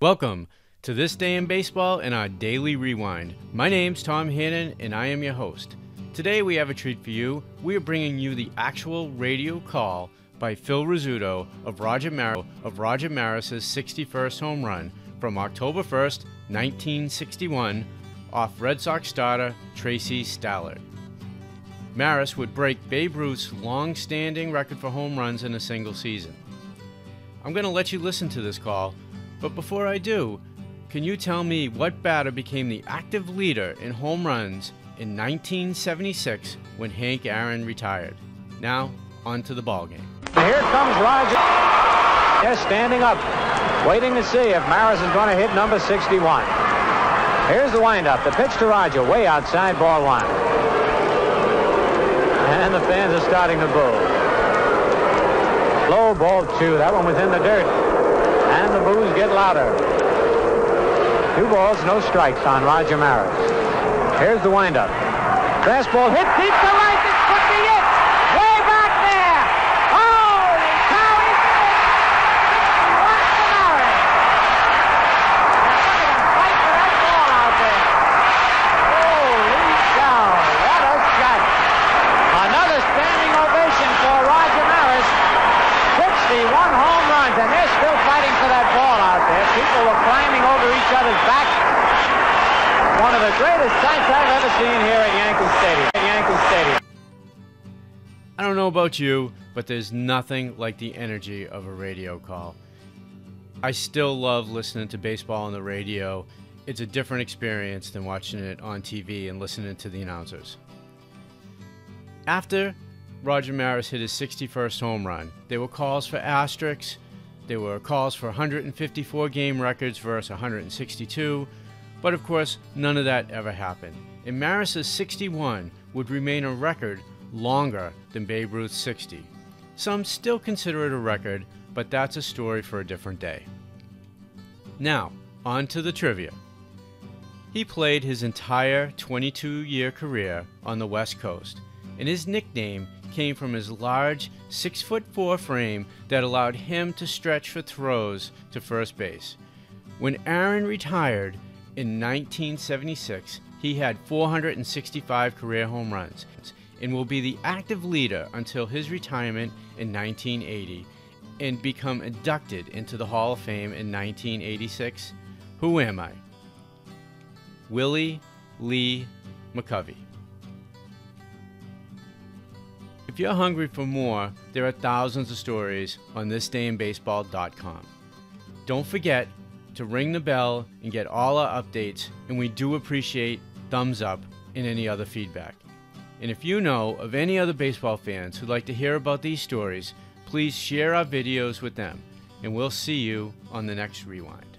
Welcome to This Day in Baseball and our Daily Rewind. My name's Tom Hannon and I am your host. Today we have a treat for you. We are bringing you the actual radio call by Phil Rizzuto of Roger, Mar- of Roger Maris's 61st home run from October 1st, 1961, off Red Sox starter Tracy Stallard. Maris would break Babe Ruth's long standing record for home runs in a single season. I'm going to let you listen to this call, but before I do, can you tell me what batter became the active leader in home runs in 1976 when Hank Aaron retired? Now, on to the ballgame. Here comes Roger. Yes, standing up, waiting to see if Maris is going to hit number 61. Here's the windup. The pitch to Roger, way outside ball one. And the fans are starting to boo. Low ball two. That one was in the dirt. And the boos get louder. Two balls, no strikes on Roger Maris. Here's the windup. Fastball hit deep to right. This could be it. Way back there. Holy cow, he's in it. 61 to Maris. Now, look at him fight for that ball out there. Holy cow, what a shot. Another standing ovation for Roger Maris. 61 home runs, and they're still that ball out there. People were climbing over each other's backs. One of the greatest sights I've ever seen here at Yankee Stadium. At Yankee Stadium. I don't know about you, but there's nothing like the energy of a radio call. I still love listening to baseball on the radio. It's a different experience than watching it on TV and listening to the announcers. After Roger Maris hit his 61st home run, there were calls for asterisks, there were calls for 154 game records versus 162, but of course, none of that ever happened. And Maris's 61 would remain a record longer than Babe Ruth's 60. Some still consider it a record, but that's a story for a different day. Now, on to the trivia. He played his entire 22 year career on the West Coast, and his nickname came from his large 6 foot 4 frame that allowed him to stretch for throws to first base. When Aaron retired in 1976, he had 465 career home runs and will be the active leader until his retirement in 1980 and become inducted into the Hall of Fame in 1986. Who am I? Willie Lee McCovey. If you're hungry for more, there are thousands of stories on thisdayinbaseball.com. Don't forget to ring the bell and get all our updates, and we do appreciate thumbs up and any other feedback. And if you know of any other baseball fans who'd like to hear about these stories, please share our videos with them, and we'll see you on the next rewind.